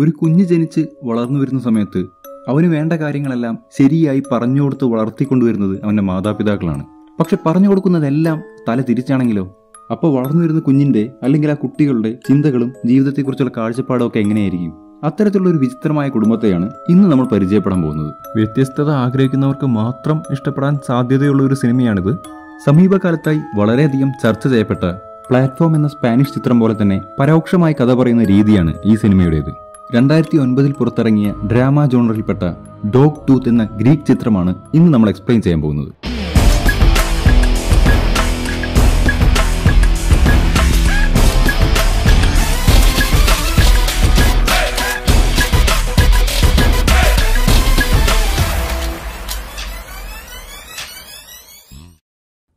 ഒരു കുഞ്ഞ് ജനിച്ച് വളർന്നു വരുന്ന സമയത്ത് അവന് വേണ്ട കാര്യങ്ങളെല്ലാം ശരിയായി പറഞ്ഞു കൊടുത്ത് വളർത്തിക്കൊണ്ടുവരുന്നത് അവന്റെ മാതാപിതാക്കളാണ്. പക്ഷെ പറഞ്ഞു കൊടുക്കുന്നതെല്ലാം തല തിരിച്ചാണെങ്കിലോ? അപ്പോൾ വളർന്നു വരുന്ന കുഞ്ഞിന്റെ അല്ലെങ്കിൽ ആ കുട്ടികളുടെ ചിന്തകളും ജീവിതത്തെക്കുറിച്ചുള്ള കാഴ്ചപ്പാടും ഒക്കെ എങ്ങനെയായിരിക്കും? അത്തരത്തിലുള്ള ഒരു വിചിത്രമായ കുടുംബത്തെയാണ് ഇന്ന് നമ്മൾ പരിചയപ്പെടാൻ പോകുന്നത്. വ്യത്യസ്തത ആഗ്രഹിക്കുന്നവർക്ക് മാത്രം ഇഷ്ടപ്പെടാൻ സാധ്യതയുള്ള ഒരു സിനിമയാണിത്. സമീപകാലത്തായി വളരെയധികം ചർച്ച ചെയ്യപ്പെട്ട പ്ലാറ്റ്ഫോം എന്ന സ്പാനിഷ് ചിത്രം പോലെ തന്നെ പരോക്ഷമായി കഥ പറയുന്ന രീതിയാണ് ഈ സിനിമയുടേത്. രണ്ടായിരത്തി ഒൻപതിൽ പുറത്തിറങ്ങിയ ഡ്രാമ ജോണറിൽപ്പെട്ട ഡോഗ് ടൂത്ത് എന്ന ഗ്രീക്ക് ചിത്രമാണ് ഇന്ന് നമ്മൾ എക്സ്പ്ലെയിൻ ചെയ്യാൻ പോകുന്നത്.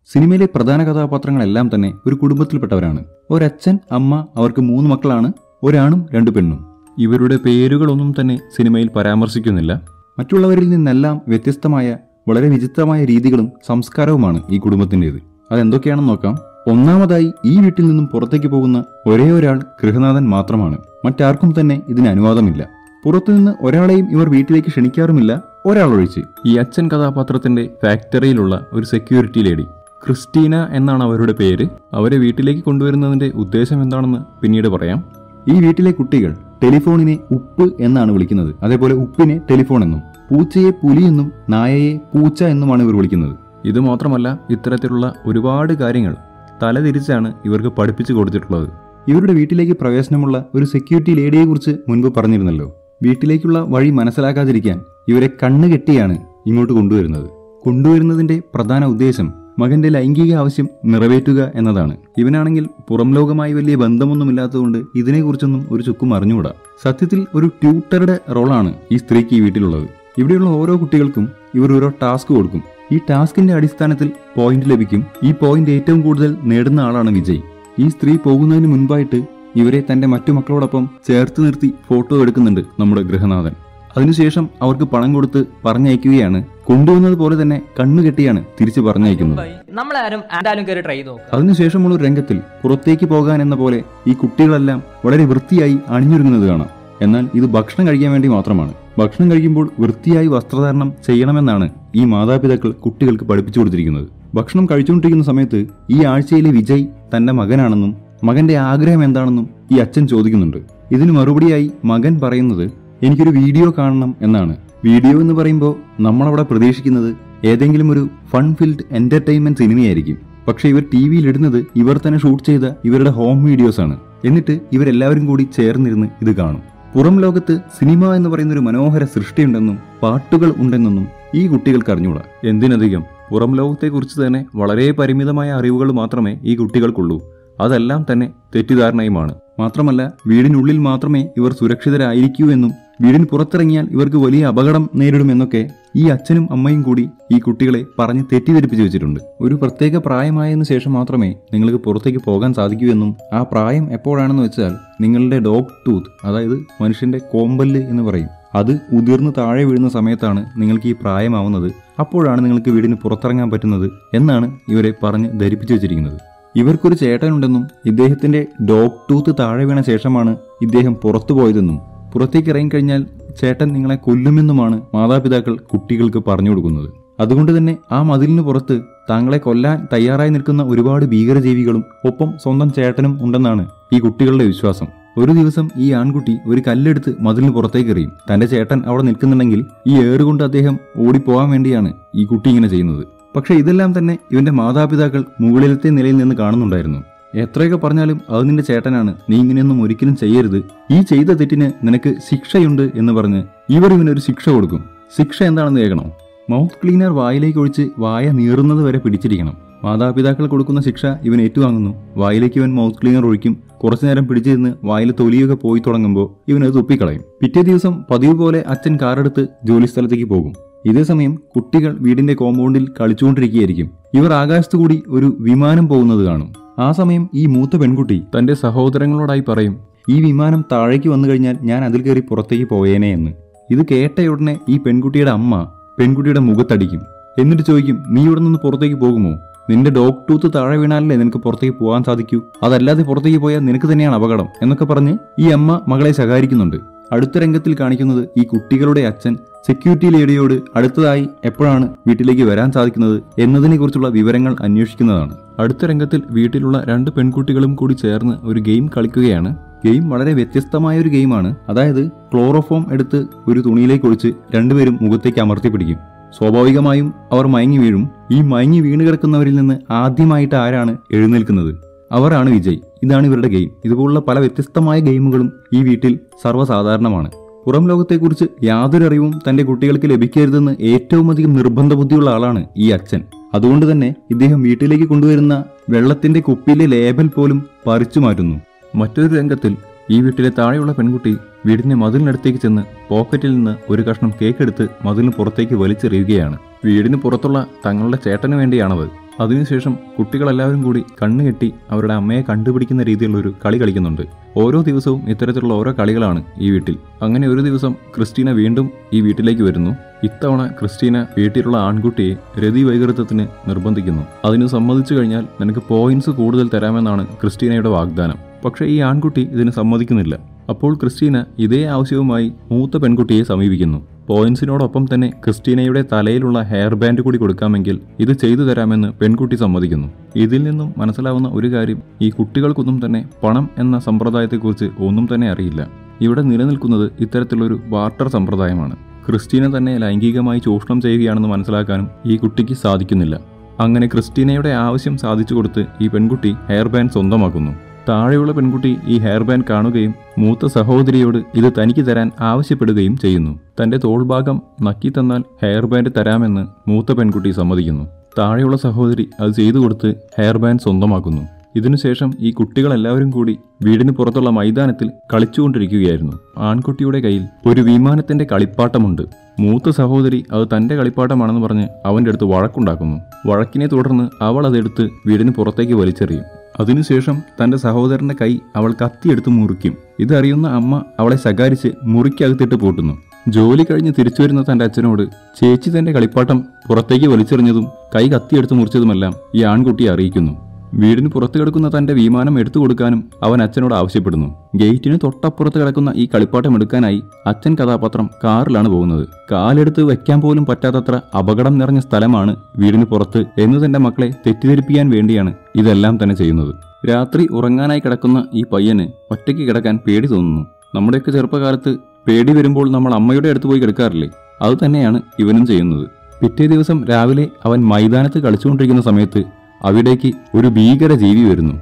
സിനിമയിലെ പ്രധാന കഥാപാത്രങ്ങളെല്ലാം തന്നെ ഒരു കുടുംബത്തിൽപ്പെട്ടവരാണ്. ഒരച്ഛൻ അമ്മ അവർക്ക് മൂന്ന് മക്കളാണ്. ഒരാണും രണ്ട് പെണ്ണും. ഇവരുടെ പേരുകളൊന്നും തന്നെ സിനിമയിൽ പരാമർശിക്കുന്നില്ല. മറ്റുള്ളവരിൽ നിന്നെല്ലാം വ്യത്യസ്തമായ വളരെ വിചിത്രമായ രീതികളും സംസ്കാരവുമാണ് ഈ കുടുംബത്തിന്റെത്. അതെന്തൊക്കെയാണെന്ന് നോക്കാം. ഒന്നാമതായി ഈ വീട്ടിൽ നിന്നും പുറത്തേക്ക് പോകുന്ന ഒരേ ഒരാൾ ഗൃഹനാഥൻ മാത്രമാണ്. മറ്റാർക്കും തന്നെ ഇതിന് അനുവാദമില്ല. പുറത്തുനിന്ന് ഒരാളെയും ഇവർ വീട്ടിലേക്ക് ക്ഷണിക്കാറുമില്ല ഒരാളൊഴിച്ച്. ഈ അച്ഛൻ കഥാപാത്രത്തിന്റെ ഫാക്ടറിയിലുള്ള ഒരു സെക്യൂരിറ്റി ലേഡി ക്രിസ്റ്റീന എന്നാണ് അവരുടെ പേര്. അവരെ വീട്ടിലേക്ക് കൊണ്ടുവരുന്നതിന്റെ ഉദ്ദേശം എന്താണെന്ന് പിന്നീട് പറയാം. ഈ വീട്ടിലെ കുട്ടികൾ ടെലിഫോണിനെ ഉപ്പ് എന്നാണ് വിളിക്കുന്നത്. അതേപോലെ ഉപ്പിനെ ടെലിഫോൺ എന്നും പൂച്ചയെ പുലി എന്നും നായയെ പൂച്ച എന്നുമാണ് ഇവർ വിളിക്കുന്നത്. ഇത് മാത്രമല്ല ഇത്തരത്തിലുള്ള ഒരുപാട് കാര്യങ്ങൾ തലതിരിച്ചാണ് ഇവർക്ക് പഠിപ്പിച്ചു കൊടുത്തിട്ടുള്ളത്. ഇവരുടെ വീട്ടിലേക്ക് പ്രവേശനമുള്ള ഒരു സെക്യൂരിറ്റി ലേഡിയെക്കുറിച്ച് മുൻപ് പറഞ്ഞിരുന്നല്ലോ. വീട്ടിലേക്കുള്ള വഴി മനസ്സിലാക്കാതിരിക്കാൻ ഇവരെ കണ്ണുകെട്ടിയാണ് ഇങ്ങോട്ട് കൊണ്ടുവരുന്നത്. കൊണ്ടുവരുന്നതിന്റെ പ്രധാന ഉദ്ദേശം മകന്റെ ലൈംഗിക ആവശ്യം നിറവേറ്റുക എന്നതാണ്. ഇവനാണെങ്കിൽ പുറം ലോകമായി വലിയ ബന്ധമൊന്നുമില്ലാത്തതുകൊണ്ട് ഇതിനെക്കുറിച്ചൊന്നും ഒരു ചുക്കും അറിഞ്ഞുകൂടാ. സത്യത്തിൽ ഒരു ട്യൂട്ടറുടെ റോളാണ് ഈ സ്ത്രീക്ക് ഈ വീട്ടിലുള്ളത്. ഇവിടെയുള്ള ഓരോ കുട്ടികൾക്കും ഇവർ ഓരോ ടാസ്ക് കൊടുക്കും. ഈ ടാസ്കിന്റെ അടിസ്ഥാനത്തിൽ പോയിന്റ് ലഭിക്കും. ഈ പോയിന്റ് ഏറ്റവും കൂടുതൽ നേടുന്ന ആളാണ് വിജയ്. ഈ സ്ത്രീ പോകുന്നതിന് മുൻപായിട്ട് ഇവരെ തന്റെ മറ്റു മക്കളോടൊപ്പം ചേർത്ത് നിർത്തി ഫോട്ടോ എടുക്കുന്നുണ്ട് നമ്മുടെ ഗൃഹനാഥൻ. അതിനുശേഷം അവർക്ക് പണം കൊടുത്ത് പറഞ്ഞയക്കുകയാണ്. കൊണ്ടുവന്നത് പോലെ തന്നെ കണ്ണുകെട്ടിയാണ് തിരിച്ചു പറഞ്ഞയക്കുന്നത്. നമ്മളാരും എന്തായാലും കയറി ട്രൈ നോക്കാം. അതിനുശേഷമുള്ള ഒരു രംഗത്തിൽ പുറത്തേക്ക് പോകാൻ എന്ന പോലെ ഈ കുട്ടികളെല്ലാം വളരെ വൃത്തിയായി അണിഞ്ഞൊരുങ്ങുന്നത് കാണാം. എന്നാൽ ഇത് ഭക്ഷണം കഴിക്കാൻ വേണ്ടി മാത്രമാണ്. ഭക്ഷണം കഴിക്കുമ്പോൾ വൃത്തിയായി വസ്ത്രധാരണം ചെയ്യണമെന്നാണ് ഈ മാതാപിതാക്കൾ കുട്ടികൾക്ക് പഠിപ്പിച്ചു കൊടുത്തിരിക്കുന്നത്. ഭക്ഷണം കഴിച്ചുകൊണ്ടിരിക്കുന്ന സമയത്ത് ഈ ആഴ്ചയിലെ വിജയ് തന്റെ മകനാണെന്നും മകന്റെ ആഗ്രഹം എന്താണെന്നും ഈ അച്ഛൻ ചോദിക്കുന്നുണ്ട്. ഇതിന് മറുപടിയായി മകൻ പറയുന്നത് എനിക്കൊരു വീഡിയോ കാണണം എന്നാണ്. വീഡിയോ എന്ന് പറയുമ്പോൾ നമ്മളവിടെ പ്രതീക്ഷിക്കുന്നത് ഏതെങ്കിലും ഒരു ഫൺ ഫിൽഡ് എന്റർടൈൻമെന്റ് സിനിമയായിരിക്കും. പക്ഷേ ഇവർ ടി വിയിൽ ഇടുന്നത് ഇവർ തന്നെ ഷൂട്ട് ചെയ്ത ഇവരുടെ ഹോം വീഡിയോസ് ആണ്. എന്നിട്ട് ഇവരെല്ലാവരും കൂടി ചേർന്നിരുന്ന് ഇത് കാണും. പുറം ലോകത്ത് സിനിമ എന്ന് പറയുന്ന ഒരു മനോഹര സൃഷ്ടിയുണ്ടെന്നും പാട്ടുകൾ ഉണ്ടെന്നും ഈ കുട്ടികൾക്ക് അറിഞ്ഞൂടാ. എന്തിനധികം? പുറം ലോകത്തെക്കുറിച്ച് തന്നെ വളരെ പരിമിതമായ അറിവുകൾ മാത്രമേ ഈ കുട്ടികൾക്കുള്ളൂ. അതെല്ലാം തന്നെ തെറ്റിദ്ധാരണയുമാണ്. മാത്രമല്ല വീടിനുള്ളിൽ മാത്രമേ ഇവർ സുരക്ഷിതരായിരിക്കൂ എന്നും വീടിന് പുറത്തിറങ്ങിയാൽ ഇവർക്ക് വലിയ അപകടം നേരിടുമെന്നൊക്കെ ഈ അച്ഛനും അമ്മയും കൂടി ഈ കുട്ടികളെ പറഞ്ഞ് തെറ്റിദ്ധരിപ്പിച്ചു വെച്ചിട്ടുണ്ട്. ഒരു പ്രത്യേക പ്രായമായതിനു ശേഷം മാത്രമേ നിങ്ങൾക്ക് പുറത്തേക്ക് പോകാൻ സാധിക്കൂ എന്നും ആ പ്രായം എപ്പോഴാണെന്ന് വെച്ചാൽ നിങ്ങളുടെ ഡോഗ് ടൂത്ത് അതായത് മനുഷ്യന്റെ കോമ്പല്ല് എന്ന് പറയും. അത് ഉതിർന്ന് താഴെ വീഴുന്ന സമയത്താണ് നിങ്ങൾക്ക് ഈ പ്രായമാവുന്നത്. അപ്പോഴാണ് നിങ്ങൾക്ക് വീടിന് പുറത്തിറങ്ങാൻ പറ്റുന്നത് എന്നാണ് ഇവരെ പറഞ്ഞ് ധരിപ്പിച്ചു വെച്ചിരിക്കുന്നത്. ഇവർക്കൊരു ചേട്ടനുണ്ടെന്നും ഇദ്ദേഹത്തിന്റെ ഡോഗ് ടൂത്ത് താഴെ വീണ ശേഷമാണ് ഇദ്ദേഹം പുറത്തു പോയതെന്നും പുറത്തേക്ക് ഇറങ്ങിക്കഴിഞ്ഞാൽ ചേട്ടൻ നിങ്ങളെ കൊല്ലുമെന്നുമാണ് മാതാപിതാക്കൾ കുട്ടികൾക്ക് പറഞ്ഞു കൊടുക്കുന്നത്. അതുകൊണ്ട് തന്നെ ആ മതിലിന് പുറത്ത് താങ്കളെ കൊല്ലാൻ തയ്യാറായി നിൽക്കുന്ന ഒരുപാട് ഭീകരജീവികളും ഒപ്പം സ്വന്തം ചേട്ടനും ഉണ്ടെന്നാണ് ഈ കുട്ടികളുടെ വിശ്വാസം. ഒരു ദിവസം ഈ ആൺകുട്ടി ഒരു കല്ലെടുത്ത് മതിലിന് പുറത്തേക്ക് എറിയും. തന്റെ ചേട്ടൻ അവിടെ നിൽക്കുന്നുണ്ടെങ്കിൽ ഈ ഏറുകൊണ്ട് അദ്ദേഹം ഓടിപ്പോകാൻ വേണ്ടിയാണ് ഈ കുട്ടി ഇങ്ങനെ ചെയ്യുന്നത്. പക്ഷെ ഇതെല്ലാം തന്നെ ഇവന്റെ മാതാപിതാക്കൾ മുകളിലത്തെ നിലയിൽ നിന്ന് കാണുന്നുണ്ടായിരുന്നു. എത്രയൊക്കെ പറഞ്ഞാലും അത് നിന്റെ ചേട്ടനാണ്. നീ ഇങ്ങനെയൊന്നും ഒരിക്കലും ചെയ്യരുത്. ഈ ചെയ്ത തെറ്റിന് നിനക്ക് ശിക്ഷയുണ്ട് എന്ന് പറഞ്ഞ് ഇവർ ഇവനൊരു ശിക്ഷ കൊടുക്കും. ശിക്ഷ എന്താണെന്ന് കേൾക്കണോ. മൗത്ത് ക്ലീനർ വായിലേക്ക് ഒഴിച്ച് വായ നീറുന്നത് വരെ പിടിച്ചിരിക്കണം. മാതാപിതാക്കൾ കൊടുക്കുന്ന ശിക്ഷ ഇവൻ ഏറ്റുവാങ്ങുന്നു. വായിലേക്ക് ഇവൻ മൗത്ത് ക്ലീനർ ഒഴിക്കും. കുറച്ചു നേരം പിടിച്ചിരുന്ന് വായിൽ തൊലിയൊക്കെ പോയി തുടങ്ങുമ്പോൾ ഇവൻ അത് തുപ്പിക്കളയും. പിറ്റേ ദിവസം പതിവ് പോലെ അച്ഛൻ കാറെടുത്ത് ജോലിസ്ഥലത്തേക്ക് പോകും. ഇതേസമയം കുട്ടികൾ വീടിന്റെ കോമ്പൗണ്ടിൽ കളിച്ചുകൊണ്ടിരിക്കുകയായിരിക്കും. ഇവർ ആകാശത്തുകൂടി ഒരു വിമാനം പോകുന്നത് കാണും. ആ സമയം ഈ മൂത്ത പെൺകുട്ടി തന്റെ സഹോദരങ്ങളോടായി പറയും ഈ വിമാനം താഴേക്ക് വന്നു കഴിഞ്ഞാൽ ഞാൻ അതിൽ കയറി പുറത്തേക്ക് പോയേനെ എന്ന്. ഇത് കേട്ടയുടനെ ഈ പെൺകുട്ടിയുടെ അമ്മ പെൺകുട്ടിയുടെ മുഖത്തടിക്കും. എന്നിട്ട് ചോദിക്കും നീ ഇവിടെ നിന്ന് പുറത്തേക്ക് പോകുമോ? നിന്റെ ഡോഗ് ടൂത്ത് താഴെ വീണാലല്ലേ നിനക്ക് പുറത്തേക്ക് പോകാൻ സാധിക്കൂ? അതല്ലാതെ പുറത്തേക്ക് പോയാൽ നിനക്ക് തന്നെയാണ് അപകടം എന്നൊക്കെ പറഞ്ഞ് ഈ അമ്മ മകളെ ശകാരിക്കുന്നുണ്ട്. അടുത്ത രംഗത്തിൽ കാണിക്കുന്നത് ഈ കുട്ടികളുടെ അച്ഛൻ സെക്യൂരിറ്റി ലേഡിയോട് അടുത്തതായി എപ്പോഴാണ് വീട്ടിലേക്ക് വരാൻ സാധിക്കുന്നത് എന്നതിനെ കുറിച്ചുള്ള വിവരങ്ങൾ അന്വേഷിക്കുന്നതാണ്. അടുത്ത രംഗത്തിൽ വീട്ടിലുള്ള രണ്ട് പെൺകുട്ടികളും കൂടി ചേർന്ന് ഒരു ഗെയിം കളിക്കുകയാണ്. ഗെയിം വളരെ വ്യത്യസ്തമായ ഒരു ഗെയിമാണ്. അതായത് ക്ലോറോഫോം എടുത്ത് ഒരു തുണിയിലേക്ക് ഒഴിച്ച് രണ്ടുപേരും മുഖത്തേക്ക് അമർത്തി പിടിക്കും സ്വാഭാവികമായും അവർ മയങ്ങി വീഴും. ഈ മയങ്ങി വീണ് കിടക്കുന്നവരിൽ നിന്ന് ആദ്യമായിട്ട് ആരാണ് എഴുന്നേൽക്കുന്നത്? അവരാണ് വിജയ്. ഇതാണ് ഇവരുടെ ഗെയിം. ഇതുപോലുള്ള പല വ്യത്യസ്തമായ ഗെയിമുകളും ഈ വീട്ടിൽ സർവസാധാരണമാണ്. പുറം ലോകത്തെക്കുറിച്ച് യാതൊരു അറിവും തന്റെ കുട്ടികൾക്ക് ലഭിക്കരുതെന്ന് ഏറ്റവും അധികം നിർബന്ധ ബുദ്ധിയുള്ള ആളാണ് ഈ അച്ഛൻ. അതുകൊണ്ട് തന്നെ ഇദ്ദേഹം വീട്ടിലേക്ക് കൊണ്ടുവരുന്ന വെള്ളത്തിന്റെ കുപ്പിയിലെ ലേബൽ പോലും പറിച്ചു മാറ്റുന്നു മറ്റൊരു രംഗത്തിൽ ഈ വീട്ടിലെ താഴെയുള്ള പെൺകുട്ടി വീടിന്റെ മതിലിനടുത്തേക്ക് ചെന്ന് പോക്കറ്റിൽ നിന്ന് ഒരു കഷ്ണം കേക്ക് എടുത്ത് മതിലിന് പുറത്തേക്ക് വലിച്ചെറിയുകയാണ്. വീടിന് പുറത്തുള്ള തങ്ങളുടെ ചേട്ടന് വേണ്ടിയാണത് അതിനുശേഷം കുട്ടികളെല്ലാവരും കൂടി കണ്ണുകെട്ടി അവരുടെ അമ്മയെ കണ്ടുപിടിക്കുന്ന രീതിയിലുള്ള ഒരു കളി കളിക്കുന്നുണ്ട്. ഓരോ ദിവസവും ഇത്തരത്തിലുള്ള ഓരോ കളികളാണ് ഈ വീട്ടിൽ. അങ്ങനെ ഒരു ദിവസം ക്രിസ്റ്റീന വീണ്ടും ഈ വീട്ടിലേക്ക് വരുന്നു. ഇത്തവണ ക്രിസ്റ്റീന വീട്ടിലുള്ള ആൺകുട്ടിയെ രതി വൈകൃതത്തിന് നിർബന്ധിക്കുന്നു. അതിന് സമ്മതിച്ചു കഴിഞ്ഞാൽ നിനക്ക് പോയിന്റ്സ് കൂടുതൽ തരാമെന്നാണ് ക്രിസ്റ്റീനയുടെ വാഗ്ദാനം. പക്ഷേ ഈ ആൺകുട്ടി ഇതിന് സമ്മതിക്കുന്നില്ല. അപ്പോൾ ക്രിസ്റ്റീന ഇതേ ആവശ്യവുമായി മൂത്ത പെൺകുട്ടിയെ സമീപിക്കുന്നു. പോയിന്റ്സിനോടൊപ്പം തന്നെ ക്രിസ്റ്റീനയുടെ തലയിലുള്ള ഹെയർ ബാൻഡ് കൂടി കൊടുക്കാമെങ്കിൽ ഇത് ചെയ്തു തരാമെന്ന് പെൺകുട്ടി സമ്മതിക്കുന്നു. ഇതിൽ നിന്നും മനസ്സിലാവുന്ന ഒരു കാര്യം ഈ കുട്ടികൾക്കൊന്നും തന്നെ പണം എന്ന സമ്പ്രദായത്തെക്കുറിച്ച് ഒന്നും തന്നെ അറിയില്ല. ഇവിടെ നിലനിൽക്കുന്നത് ഇത്തരത്തിലൊരു വാർട്ടർ സമ്പ്രദായമാണ്. ക്രിസ്റ്റീന തന്നെ ലൈംഗികമായി ചൂഷണം ചെയ്യുകയാണെന്ന് മനസ്സിലാക്കാനും ഈ കുട്ടിക്ക് സാധിക്കുന്നില്ല. അങ്ങനെ ക്രിസ്റ്റീനയുടെ ആവശ്യം സാധിച്ചു കൊടുത്ത് ഈ പെൺകുട്ടി ഹെയർ ബാൻഡ് സ്വന്തമാക്കുന്നു. താഴെയുള്ള പെൺകുട്ടി ഈ ഹെയർ ബാൻഡ് കാണുകയും മൂത്ത സഹോദരിയോട് ഇത് തനിക്ക് തരാൻ ആവശ്യപ്പെടുകയും ചെയ്യുന്നു. തന്റെ തോൾഭാഗം നക്കി തന്നാൽ ഹെയർ ബാൻഡ് തരാമെന്ന് മൂത്ത പെൺകുട്ടി സമ്മതിക്കുന്നു. താഴെയുള്ള സഹോദരി അത് ചെയ്തു കൊടുത്ത് ഹെയർ ബാൻഡ് സ്വന്തമാക്കുന്നു ഇതിനുശേഷം ഈ കുട്ടികളെല്ലാവരും കൂടി വീടിന് പുറത്തുള്ള മൈതാനത്തിൽ കളിച്ചുകൊണ്ടിരിക്കുകയായിരുന്നു. ആൺകുട്ടിയുടെ കയ്യിൽ ഒരു വിമാനത്തിന്റെ കളിപ്പാട്ടമുണ്ട്. മൂത്ത സഹോദരി അത് തന്റെ കളിപ്പാട്ടമാണെന്ന് പറഞ്ഞ് അവന്റെ അടുത്ത് വഴക്കുണ്ടാക്കുന്നു. വഴക്കിനെ തുടർന്ന് അവൾ അതെടുത്ത് വീടിന് പുറത്തേക്ക് വലിച്ചെറിയും. അതിനുശേഷം തന്റെ സഹോദരന്റെ കൈ അവൾ കത്തിയെടുത്ത് മുറിക്കും. ഇതറിയുന്ന അമ്മ അവളെ ശകാരിച്ച് മുറിക്കകത്തിട്ട് പൂട്ടുന്നു. ജോലി കഴിഞ്ഞ് തിരിച്ചു വരുന്ന തന്റെ അച്ഛനോട് ചേച്ചി തന്റെ കളിപ്പാട്ടം പുറത്തേക്ക് വലിച്ചെറിഞ്ഞതും കൈ കത്തിയെടുത്ത് മുറിച്ചതുമെല്ലാം ഈ ആൺകുട്ടിയെ അറിയിക്കുന്നു. വീടിന് പുറത്തു കിടക്കുന്ന തന്റെ വിമാനം എടുത്തു കൊടുക്കാനും അവൻ അച്ഛനോട് ആവശ്യപ്പെടുന്നു. ഗേറ്റിന് തൊട്ടപ്പുറത്ത് കിടക്കുന്ന ഈ കളിപ്പാട്ടം എടുക്കാനായി അച്ഛൻ കഥാപാത്രം കാറിലാണ് പോകുന്നത്. കാലെടുത്ത് വെക്കാൻ പോലും പറ്റാത്തത്ര അപകടം നിറഞ്ഞ സ്ഥലമാണ് വീടിന് പുറത്ത് എന്ന് തന്റെ മക്കളെ തെറ്റിദ്ധരിപ്പിക്കാൻ വേണ്ടിയാണ് ഇതെല്ലാം തന്നെ ചെയ്യുന്നത്. രാത്രി ഉറങ്ങാനായി കിടക്കുന്ന ഈ പയ്യന് ഒറ്റയ്ക്ക് കിടക്കാൻ പേടി തോന്നുന്നു. നമ്മുടെയൊക്കെ ചെറുപ്പകാലത്ത് പേടി വരുമ്പോൾ നമ്മൾ അമ്മയുടെ അടുത്ത് പോയി കിടക്കാറില്ലേ? അത് തന്നെയാണ് ഇവനും ചെയ്യുന്നത്. പിറ്റേ ദിവസം രാവിലെ അവൻ മൈതാനത്ത് കളിച്ചുകൊണ്ടിരിക്കുന്ന സമയത്ത് അവിടേക്ക് ഒരു ഭീകര ജീവി വരുന്നു.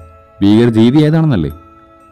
ഭീകര ജീവി ഏതാണെന്നല്ലേ?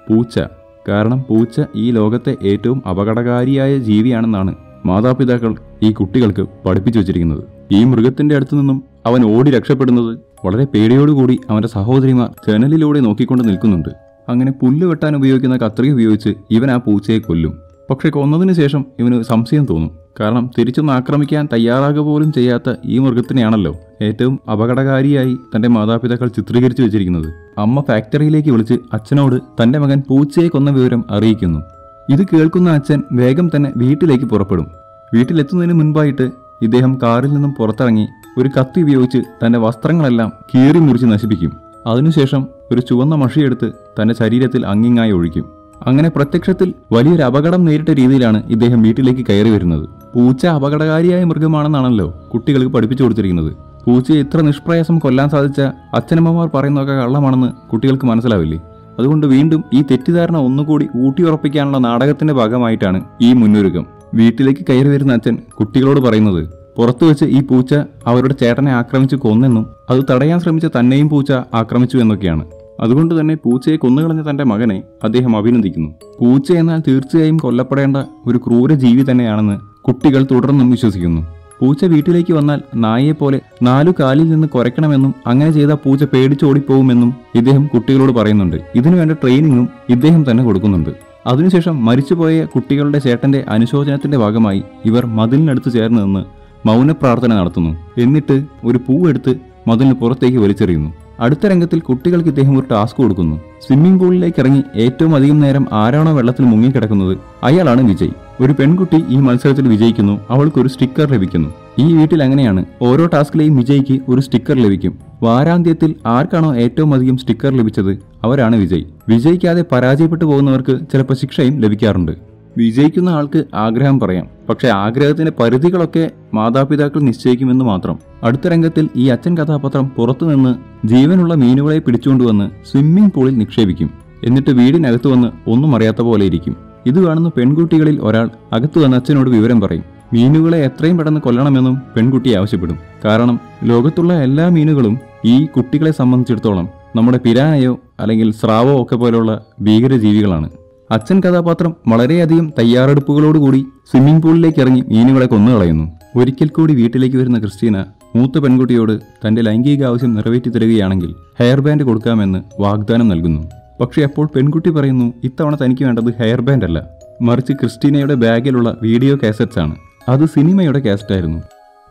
പൂച്ച. കാരണം പൂച്ച ഈ ലോകത്തെ ഏറ്റവും അപകടകാരിയായ ജീവിയാണെന്നാണ് മാതാപിതാക്കൾ ഈ കുട്ടികൾക്ക് പഠിപ്പിച്ചു വച്ചിരിക്കുന്നത്. ഈ മൃഗത്തിന്റെ അടുത്തു നിന്നും അവൻ ഓടി രക്ഷപ്പെടുന്നത് വളരെ പേടിയോടുകൂടി അവന്റെ സഹോദരിമാർ ജനലിലൂടെ നോക്കിക്കൊണ്ട് നിൽക്കുന്നുണ്ട്. അങ്ങനെ പുല്ല് വെട്ടാൻ ഉപയോഗിക്കുന്ന കത്രിക ഉപയോഗിച്ച് ഇവൻ ആ പൂച്ചയെ കൊല്ലും. പക്ഷെ കൊന്നതിന് ശേഷം ഇവന് സംശയം തോന്നും. കാരണം തിരിച്ചൊന്ന് ആക്രമിക്കാൻ തയ്യാറാകുക പോലും ചെയ്യാത്ത ഈ മൃഗത്തിനെയാണല്ലോ ഏറ്റവും അപകടകാരിയായി തന്റെ മാതാപിതാക്കൾ ചിത്രീകരിച്ചു വെച്ചിരിക്കുന്നത്. അമ്മ ഫാക്ടറിയിലേക്ക് വിളിച്ച് അച്ഛനോട് തന്റെ മകൻ പൂച്ചയെ കൊന്ന വിവരം അറിയിക്കുന്നു. ഇത് കേൾക്കുന്ന അച്ഛൻ വേഗം തന്നെ വീട്ടിലേക്ക് പുറപ്പെടും. വീട്ടിലെത്തുന്നതിന് മുൻപായിട്ട് ഇദ്ദേഹം കാറിൽ നിന്നും പുറത്തിറങ്ങി ഒരു കത്തി ഉപയോഗിച്ച് തന്റെ വസ്ത്രങ്ങളെല്ലാം കീറി മുറിച്ച് നശിപ്പിക്കും. അതിനുശേഷം ഒരു ചുവന്ന മഷിയെടുത്ത് തന്റെ ശരീരത്തിൽ അങ്ങിങ്ങായി ഒഴിക്കും. അങ്ങനെ പ്രത്യക്ഷത്തിൽ വലിയൊരു അപകടം നേരിട്ട രീതിയിലാണ് ഇദ്ദേഹം വീട്ടിലേക്ക് കയറി വരുന്നത്. പൂച്ച അപകടകാരിയായ മൃഗമാണെന്നാണല്ലോ കുട്ടികൾക്ക് പഠിപ്പിച്ചു കൊടുത്തിരിക്കുന്നത്. പൂച്ചയെ ഇത്ര നിഷ്പ്രയാസം കൊല്ലാൻ സാധിച്ച അച്ഛനമ്മമാർ പറയുന്നതൊക്കെ കള്ളമാണെന്ന് കുട്ടികൾക്ക് മനസ്സിലാവില്ലേ? അതുകൊണ്ട് വീണ്ടും ഈ തെറ്റിദ്ധാരണ ഒന്നുകൂടി ഊട്ടിയുറപ്പിക്കാനുള്ള നാടകത്തിന്റെ ഭാഗമായിട്ടാണ് ഈ മുന്നൊരുക്കം. വീട്ടിലേക്ക് കയറി വരുന്ന അച്ഛൻ കുട്ടികളോട് പറയുന്നത് പുറത്തു വെച്ച് ഈ പൂച്ച അവരുടെ ചേട്ടനെ ആക്രമിച്ച് കൊന്നെന്നും അത് തടയാൻ ശ്രമിച്ച തന്നെയും പൂച്ച ആക്രമിച്ചു എന്നൊക്കെയാണ്. അതുകൊണ്ട് തന്നെ പൂച്ചയെ കൊന്നുകളഞ്ഞ തന്റെ മകനെ അദ്ദേഹം അഭിനന്ദിക്കുന്നു. പൂച്ച എന്നാൽ തീർച്ചയായും കൊല്ലപ്പെടേണ്ട ഒരു ക്രൂര ജീവി തന്നെയാണെന്ന് കുട്ടികൾ തുടർന്നും വിശ്വസിക്കുന്നു. പൂച്ച വീട്ടിലേക്ക് വന്നാൽ നായയെപ്പോലെ നാലു കാലിൽ നിന്ന് കുരയ്ക്കണമെന്നും അങ്ങനെ ചെയ്താൽ പൂച്ച പേടിച്ചോടിപ്പോകുമെന്നും ഇദ്ദേഹം കുട്ടികളോട് പറയുന്നുണ്ട്. ഇതിനുവേണ്ട ട്രെയിനിങ്ങും ഇദ്ദേഹം തന്നെ കൊടുക്കുന്നുണ്ട്. അതിനുശേഷം മരിച്ചുപോയ കുട്ടികളുടെ ചേട്ടന്റെ അനുശോചനത്തിന്റെ ഭാഗമായി ഇവർ മതിലിനടുത്ത് ചേർന്ന് നിന്ന് മൗനപ്രാർത്ഥന നടത്തുന്നു. എന്നിട്ട് ഒരു പൂവെടുത്ത് മതിലിന് പുറത്തേക്ക് വലിച്ചെറിയുന്നു. അടുത്ത രംഗത്തിൽ കുട്ടികൾക്ക് ഇദ്ദേഹം ഒരു ടാസ്ക് കൊടുക്കുന്നു. സ്വിമ്മിംഗ് പൂളിലേക്ക് ഇറങ്ങി ഏറ്റവും അധികം നേരം ആരാണോ വെള്ളത്തിൽ മുങ്ങിക്കിടക്കുന്നത്? അയാളാണ് വിജയ്. ഒരു പെൺകുട്ടി ഈ മത്സരത്തിൽ വിജയിക്കുന്നു. അവൾക്ക് ഒരു സ്റ്റിക്കർ ലഭിക്കുന്നു. ഈ വീട്ടിൽ അങ്ങനെയാണ്. ഓരോ ടാസ്കിലെയും വിജയ്ക്ക് ഒരു സ്റ്റിക്കർ ലഭിക്കും. വാരാന്ത്യത്തിൽ ആർക്കാണോ ഏറ്റവും അധികം സ്റ്റിക്കർ ലഭിച്ചത്? അവരാണ് വിജയ്. വിജയിക്കാതെ പരാജയപ്പെട്ടു പോകുന്നവർക്ക് ചിലപ്പോൾ ശിക്ഷയും ലഭിക്കാറുണ്ട്. വിജയിക്കുന്ന ആൾക്ക് ആഗ്രഹം പറയാം. പക്ഷെ ആഗ്രഹത്തിന്റെ പരിധികളൊക്കെ മാതാപിതാക്കൾ നിശ്ചയിക്കുമെന്ന് മാത്രം. അടുത്ത രംഗത്തിൽ ഈ അച്ഛൻ കഥാപാത്രം പുറത്തുനിന്ന് ജീവനുള്ള മീനുകളെ പിടിച്ചുകൊണ്ടുവന്ന് സ്വിമ്മിംഗ് പൂളിൽ നിക്ഷേപിക്കും. എന്നിട്ട് വീടിനകത്ത് വന്ന് ഒന്നും അറിയാത്ത പോലെ ഇരിക്കും. ഇത് കാണുന്ന പെൺകുട്ടികളിൽ ഒരാൾ അകത്തു വന്ന അച്ഛനോട് വിവരം പറയും. മീനുകളെ എത്രയും പെട്ടെന്ന് കൊല്ലണമെന്നും പെൺകുട്ടി ആവശ്യപ്പെടും. കാരണം ലോകത്തുള്ള എല്ലാ മീനുകളും ഈ കുട്ടികളെ സംബന്ധിച്ചിടത്തോളം നമ്മുടെ പിരാനയോ അല്ലെങ്കിൽ സ്രാവോ ഒക്കെ പോലുള്ള ഭീകരജീവികളാണ്. അച്ഛൻ കഥാപാത്രം വളരെയധികം തയ്യാറെടുപ്പുകളോടുകൂടി സ്വിമ്മിംഗ് പൂളിലേക്ക് ഇറങ്ങി മീനുകളെ കൊന്നുകളയുന്നു. ഒരിക്കൽ കൂടി വീട്ടിലേക്ക് വരുന്ന ക്രിസ്റ്റീന മൂത്ത പെൺകുട്ടിയോട് തന്റെ ലൈംഗിക ആവശ്യം നിറവേറ്റി തരികയാണെങ്കിൽ ഹെയർ ബാൻഡ് കൊടുക്കാമെന്ന് വാഗ്ദാനം നൽകുന്നു. പക്ഷേ അപ്പോൾ പെൺകുട്ടി പറയുന്നു ഇത്തവണ തനിക്ക് വേണ്ടത് ഹെയർ ബാൻഡ് അല്ല. മറിച്ച് ക്രിസ്റ്റീനയുടെ ബാഗിലുള്ള വീഡിയോ കാസറ്റ്സ് ആണ്. അത് സിനിമയുടെ കാസറ്റായിരുന്നു.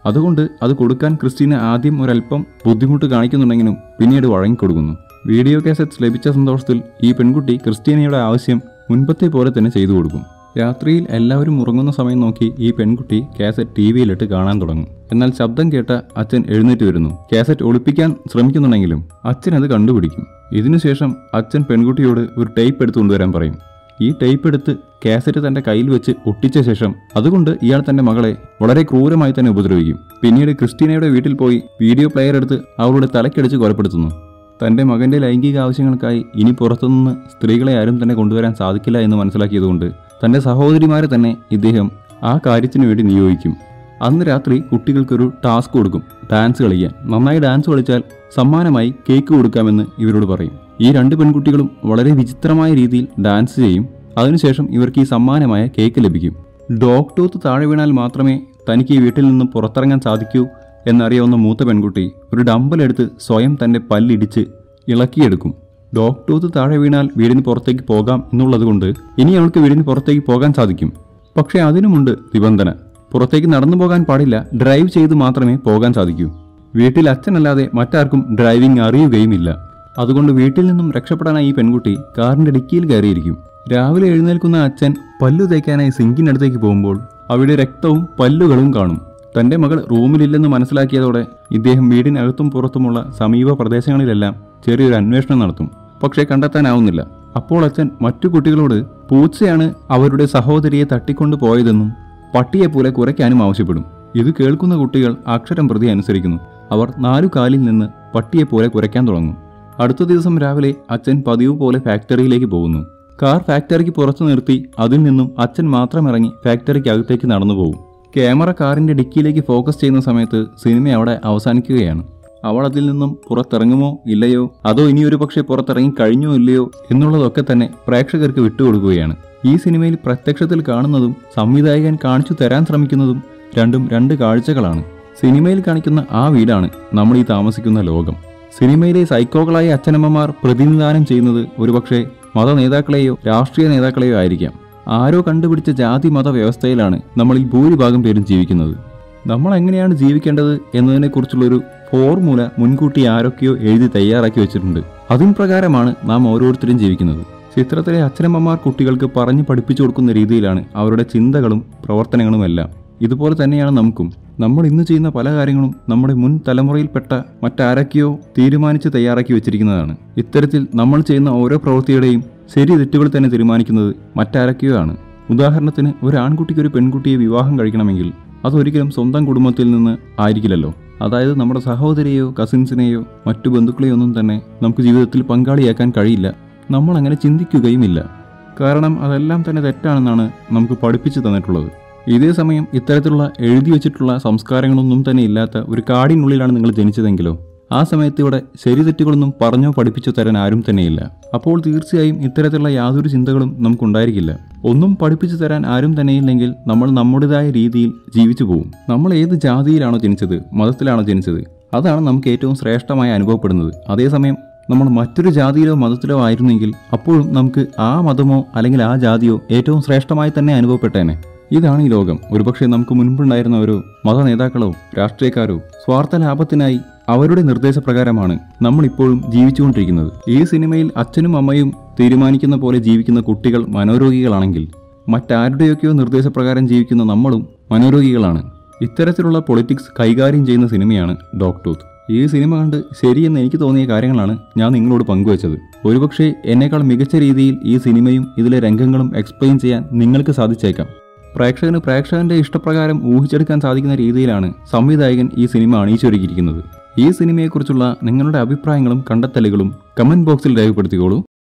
അതുകൊണ്ട് അത് കൊടുക്കാൻ ക്രിസ്റ്റീന ആദ്യം ഒരല്പം ബുദ്ധിമുട്ട് കാണിക്കുന്നുണ്ടെങ്കിലും പിന്നീട് വഴങ്ങിക്കൊടുക്കുന്നു. വീഡിയോ കാസറ്റ്സ് ലഭിച്ച സന്തോഷത്തിൽ ഈ പെൺകുട്ടി ക്രിസ്റ്റീനയുടെ ആവശ്യം മുൻപത്തെ പോലെ തന്നെ ചെയ്തു കൊടുക്കും. രാത്രിയിൽ എല്ലാവരും ഉറങ്ങുന്ന സമയം നോക്കി ഈ പെൺകുട്ടി കാസറ്റ് ടി വിയിലിട്ട് കാണാൻ തുടങ്ങും. എന്നാൽ ശബ്ദം കേട്ട അച്ഛൻ എഴുന്നേറ്റ് വരുന്നു. കാസറ്റ് ഒളിപ്പിക്കാൻ ശ്രമിക്കുന്നുണ്ടെങ്കിലും അച്ഛൻ അത് കണ്ടുപിടിക്കും. ഇതിനുശേഷം അച്ഛൻ പെൺകുട്ടിയോട് ഒരു ടേപ്പ് എടുത്തു കൊണ്ടുവരാൻ പറയും. ഈ ടേപ്പ് എടുത്ത് കാസറ്റ് തന്റെ കയ്യിൽ വെച്ച് ഒട്ടിച്ച ശേഷം അതുകൊണ്ട് ഇയാൾ തന്റെ മകളെ വളരെ ക്രൂരമായി തന്നെ ഉപദ്രവിക്കും. പിന്നീട് ക്രിസ്റ്റീനയുടെ വീട്ടിൽ പോയി വീഡിയോ പ്ലെയർ എടുത്ത് അവളുടെ തലക്കടിച്ച് കൊലപ്പെടുത്തുന്നു. തന്റെ മകന്റെ ലൈംഗിക ആവശ്യങ്ങൾക്കായി ഇനി പുറത്തുനിന്ന് സ്ത്രീകളെ ആരും തന്നെ കൊണ്ടുവരാൻ സാധിക്കില്ല എന്ന് മനസ്സിലാക്കിയതുകൊണ്ട് തന്റെ സഹോദരിമാരെ തന്നെ ഇദ്ദേഹം ആ കാര്യത്തിനു വേണ്ടി നിയോഗിക്കും. അന്ന് രാത്രി കുട്ടികൾക്കൊരു ടാസ്ക് കൊടുക്കും ഡാൻസ് കളിക്കാൻ. നന്നായി ഡാൻസ് കളിച്ചാൽ സമ്മാനമായി കേക്ക് കൊടുക്കാമെന്ന് ഇവരോട് പറയും. ഈ രണ്ട് പെൺകുട്ടികളും വളരെ വിചിത്രമായ രീതിയിൽ ഡാൻസ് ചെയ്യും. അതിനുശേഷം ഇവർക്ക് ഈ സമ്മാനമായ കേക്ക് ലഭിക്കും. ഡോക്ടോത്ത് താഴെ വീണാൽ മാത്രമേ തനിക്ക് ഈ വീട്ടിൽ നിന്നും പുറത്തിറങ്ങാൻ സാധിക്കൂ എന്നറിയാവുന്ന മൂത്ത പെൺകുട്ടി ഒരു ഡമ്പലെടുത്ത് സ്വയം തന്റെ പല്ലിടിച്ച് ഇളക്കിയെടുക്കും. ഡോഗ് ടൂത്ത് താഴെ വീണാൽ വീടിന് പുറത്തേക്ക് പോകാം എന്നുള്ളതുകൊണ്ട് ഇനി അവൾക്ക് വീടിന് പുറത്തേക്ക് പോകാൻ സാധിക്കും. പക്ഷേ അതിനുമുണ്ട് നിബന്ധന. പുറത്തേക്ക് നടന്നു പോകാൻ പാടില്ല ഡ്രൈവ് ചെയ്ത് മാത്രമേ പോകാൻ സാധിക്കൂ. വീട്ടിൽ അച്ഛനല്ലാതെ മറ്റാർക്കും ഡ്രൈവിംഗ് അറിയുകയുമില്ല. അതുകൊണ്ട് വീട്ടിൽ നിന്നും രക്ഷപ്പെടാനായി ഈ പെൺകുട്ടി കാറിന്റെ ഡിക്കിയിൽ കയറിയിരിക്കും. രാവിലെ എഴുന്നേൽക്കുന്ന അച്ഛൻ പല്ലു തേക്കാനായി സിങ്കിനടുത്തേക്ക് പോകുമ്പോൾ അവിടെ രക്തവും പല്ലുകളും കാണും. തന്റെ മകൾ റൂമിലില്ലെന്ന് മനസ്സിലാക്കിയതോടെ ഇദ്ദേഹം വീടിനകത്തും പുറത്തുമുള്ള സമീപ പ്രദേശങ്ങളിലെല്ലാം ചെറിയൊരു അന്വേഷണം നടത്തും. പക്ഷേ കണ്ടെത്താനാവുന്നില്ല. അപ്പോൾ അച്ഛൻ മറ്റു കുട്ടികളോട് പൂച്ചയാണ് അവരുടെ സഹോദരിയെ തട്ടിക്കൊണ്ടു പോയതെന്നും പട്ടിയെപ്പോലെ കുറയ്ക്കാനും ആവശ്യപ്പെടും. ഇത് കേൾക്കുന്ന കുട്ടികൾ അക്ഷരം പ്രതി അനുസരിക്കുന്നു. അവർ നാലു കാലിൽ നിന്ന് പട്ടിയെപ്പോലെ കുറയ്ക്കാൻ തുടങ്ങും. അടുത്ത ദിവസം രാവിലെ അച്ഛൻ പതിവ് പോലെ ഫാക്ടറിയിലേക്ക് പോകുന്നു. കാർ ഫാക്ടറിക്ക് പുറത്തു നിർത്തി അതിൽ നിന്നും അച്ഛൻ മാത്രം ഇറങ്ങി ഫാക്ടറിക്ക് അകത്തേക്ക് നടന്നു പോകും ക്യാമറ കാറിന്റെ ഡിക്കിയിലേക്ക് ഫോക്കസ് ചെയ്യുന്ന സമയത്ത് സിനിമ അവിടെ അവസാനിക്കുകയാണ്. അവൾ അതിൽ നിന്നും പുറത്തിറങ്ങുമോ ഇല്ലയോ? അതോ ഇനിയൊരു പക്ഷേ പുറത്തിറങ്ങി കഴിഞ്ഞോ ഇല്ലയോ എന്നുള്ളതൊക്കെ തന്നെ പ്രേക്ഷകർക്ക് വിട്ടുകൊടുക്കുകയാണ്. ഈ സിനിമയിൽ പ്രത്യക്ഷത്തിൽ കാണുന്നതും സംവിധായകൻ കാണിച്ചു തരാൻ ശ്രമിക്കുന്നതും രണ്ടും രണ്ട് കാഴ്ചകളാണ്. സിനിമയിൽ കാണിക്കുന്ന ആ വീടാണ് നമ്മൾ ഈ താമസിക്കുന്ന ലോകം. സിനിമയിലെ സൈക്കോകളായ അച്ഛനമ്മമാർ പ്രതിനിധാനം ചെയ്യുന്നത് ഒരുപക്ഷെ മത നേതാക്കളെയോ രാഷ്ട്രീയ നേതാക്കളെയോ ആയിരിക്കാം. ആരോ കണ്ടുപിടിച്ച ജാതി മത വ്യവസ്ഥയിലാണ് നമ്മളിൽ ഭൂരിഭാഗം പേരും ജീവിക്കുന്നത്. നമ്മൾ എങ്ങനെയാണ് ജീവിക്കേണ്ടത് എന്നതിനെക്കുറിച്ചുള്ളൊരു ഫോർമുല മുൻകൂട്ടി ആരൊക്കെയോ എഴുതി തയ്യാറാക്കി വെച്ചിട്ടുണ്ട്. അതിൻ പ്രകാരമാണ് നാം ഓരോരുത്തരും ജീവിക്കുന്നത്. ചിത്രത്തിലെ അച്ഛനമ്മമാർ കുട്ടികൾക്ക് പറഞ്ഞു പഠിപ്പിച്ചു കൊടുക്കുന്ന രീതിയിലാണ് അവരുടെ ചിന്തകളും പ്രവർത്തനങ്ങളും എല്ലാം ഇതുപോലെ തന്നെയാണ് നമുക്കും. നമ്മൾ ഇന്ന് ചെയ്യുന്ന പല കാര്യങ്ങളും നമ്മുടെ മുൻ തലമുറയിൽപ്പെട്ട മറ്റാരൊക്കെയോ തീരുമാനിച്ച് തയ്യാറാക്കി വെച്ചിരിക്കുന്നതാണ്. ഇത്തരത്തിൽ നമ്മൾ ചെയ്യുന്ന ഓരോ പ്രവൃത്തിയുടെയും ശരി തെറ്റുകൾ തന്നെ തീരുമാനിക്കുന്നത് മറ്റാരൊക്കെയോ ആണ് ഉദാഹരണത്തിന് ഒരു ആൺകുട്ടിക്ക് ഒരു പെൺകുട്ടിയെ വിവാഹം കഴിക്കണമെങ്കിൽ അതൊരിക്കലും സ്വന്തം കുടുംബത്തിൽ നിന്ന് ആയിരിക്കില്ലല്ലോ. അതായത് നമ്മുടെ സഹോദരിയെയോ കസിൻസിനെയോ മറ്റു ബന്ധുക്കളെയോ ഒന്നും തന്നെ നമുക്ക് ജീവിതത്തിൽ പങ്കാളിയാക്കാൻ കഴിയില്ല. നമ്മൾ അങ്ങനെ ചിന്തിക്കുകയുമില്ല. കാരണം അതെല്ലാം തന്നെ തെറ്റാണെന്നാണ് നമുക്ക് പഠിപ്പിച്ചു തന്നിട്ടുള്ളത്. ഇതേ സമയം ഇത്തരത്തിലുള്ള എഴുതി വെച്ചിട്ടുള്ള സംസ്കാരങ്ങളൊന്നും തന്നെ ഇല്ലാത്ത ഒരു കാടിനുള്ളിലാണ് നിങ്ങൾ ജനിച്ചതെങ്കിലോ? ആ സമയത്ത് ഇവിടെ ശരി തെറ്റുകളൊന്നും പറഞ്ഞോ പഠിപ്പിച്ചോ തരാൻ ആരും തന്നെയില്ല. അപ്പോൾ തീർച്ചയായും ഇത്തരത്തിലുള്ള യാതൊരു ചിന്തകളും നമുക്കുണ്ടായിരിക്കില്ല. ഒന്നും പഠിപ്പിച്ചു തരാൻ ആരും തന്നെയില്ലെങ്കിൽ നമ്മൾ നമ്മുടേതായ രീതിയിൽ ജീവിച്ചു പോകും നമ്മൾ ഏത് ജാതിയിലാണോ ജനിച്ചത് മതത്തിലാണോ ജനിച്ചത് അതാണ് നമുക്ക് ഏറ്റവും ശ്രേഷ്ഠമായി അനുഭവപ്പെടുന്നത്. അതേസമയം നമ്മൾ മറ്റൊരു ജാതിയിലോ മതത്തിലോ ആയിരുന്നെങ്കിൽ അപ്പോഴും നമുക്ക് ആ മതമോ അല്ലെങ്കിൽ ആ ജാതിയോ ഏറ്റവും ശ്രേഷ്ഠമായി തന്നെ അനുഭവപ്പെട്ടേനെ. ഇതാണ് ഈ ലോകം. ഒരുപക്ഷെ നമുക്ക് മുൻപുണ്ടായിരുന്ന ഒരു മത നേതാക്കളോ രാഷ്ട്രീയക്കാരോ സ്വാർത്ഥ ലാഭത്തിനായി അവരുടെ നിർദ്ദേശപ്രകാരമാണ് നമ്മൾ ഇപ്പോഴും ജീവിച്ചുകൊണ്ടിരിക്കുന്നത്. ഈ സിനിമയിൽ അച്ഛനും അമ്മയും തീരുമാനിക്കുന്ന പോലെ ജീവിക്കുന്ന കുട്ടികൾ മനോരോഗികളാണെങ്കിൽ മറ്റാരുടെയൊക്കെയോ നിർദ്ദേശപ്രകാരം ജീവിക്കുന്ന നമ്മളും മനോരോഗികളാണ്. ഇത്തരത്തിലുള്ള പൊളിറ്റിക്സ് കൈകാര്യം ചെയ്യുന്ന സിനിമയാണ് ഡോക്ടൂത്ത്. ഈ സിനിമ കണ്ട് ശരിയെന്ന് എനിക്ക് തോന്നിയ കാര്യങ്ങളാണ് ഞാൻ നിങ്ങളോട് പങ്കുവച്ചത്. ഒരുപക്ഷെ എന്നേക്കാൾ മികച്ച രീതിയിൽ ഈ സിനിമയും ഇതിലെ രംഗങ്ങളും എക്സ്പ്ലെയിൻ ചെയ്യാൻ നിങ്ങൾക്ക് സാധിച്ചേക്കാം. പ്രേക്ഷകന് പ്രേക്ഷകന്റെ ഇഷ്ടപ്രകാരം ഊഹിച്ചെടുക്കാൻ സാധിക്കുന്ന രീതിയിലാണ് സംവിധായകൻ ഈ സിനിമ അണിയിച്ചൊരുക്കിയിരിക്കുന്നത്. ഈ സിനിമയെക്കുറിച്ചുള്ള നിങ്ങളുടെ അഭിപ്രായങ്ങളും കണ്ടെത്തലുകളും കമന്റ് ബോക്സിൽ രേഖപ്പെടുത്തിക്കോളൂ.